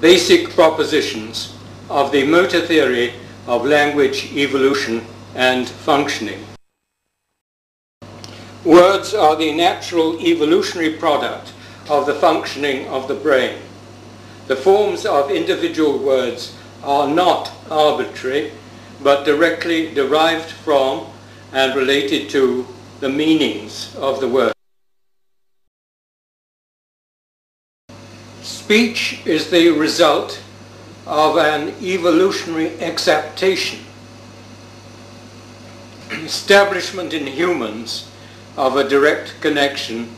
basic propositions of the motor theory of language evolution and functioning. Words are the natural evolutionary product of the functioning of the brain. The forms of individual words are not arbitrary, but directly derived from and related to the meanings of the word. Speech is the result of an evolutionary exaptation, establishment in humans of a direct connection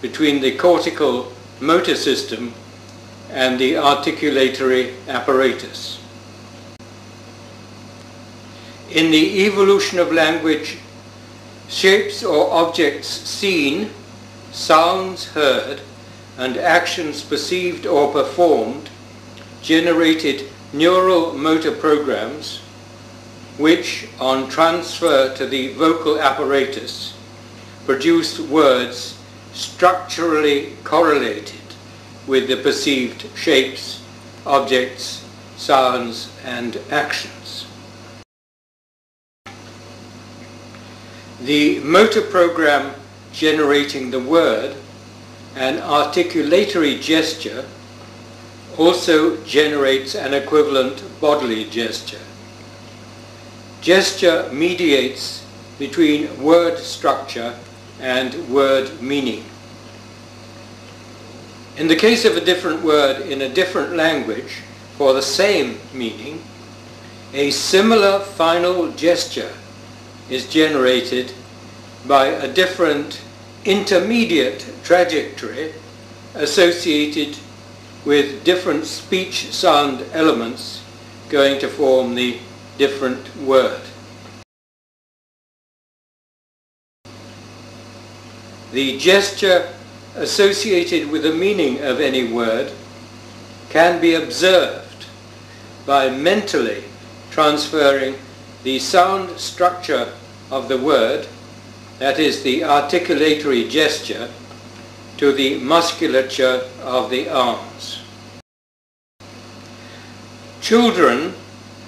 between the cortical motor system and the articulatory apparatus. In the evolution of language, shapes or objects seen, sounds heard, and actions perceived or performed generated neural motor programs which, on transfer to the vocal apparatus, produced words structurally correlated with the perceived shapes, objects, sounds, and actions. The motor program generating the word, an articulatory gesture, also generates an equivalent bodily gesture. Gesture mediates between word structure and word meaning. In the case of a different word in a different language for the same meaning, a similar final gesture is generated by a different intermediate trajectory associated with different speech sound elements going to form the different word. The gesture associated with the meaning of any word can be observed by mentally transferring the sound structure of the word, that is the articulatory gesture, to the musculature of the arms. Children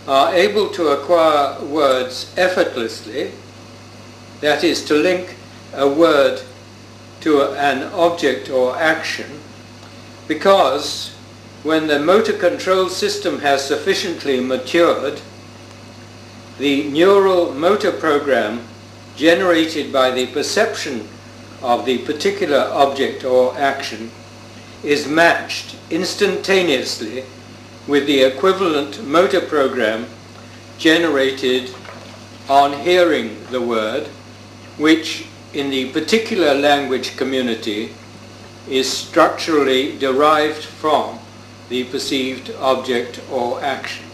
are able to acquire words effortlessly, that is to link a word to an object or action because when the motor control system has sufficiently matured, the neural motor program generated by the perception of the particular object or action is matched instantaneously with the equivalent motor program generated on hearing the word, which in the particular language community is structurally derived from the perceived object or action.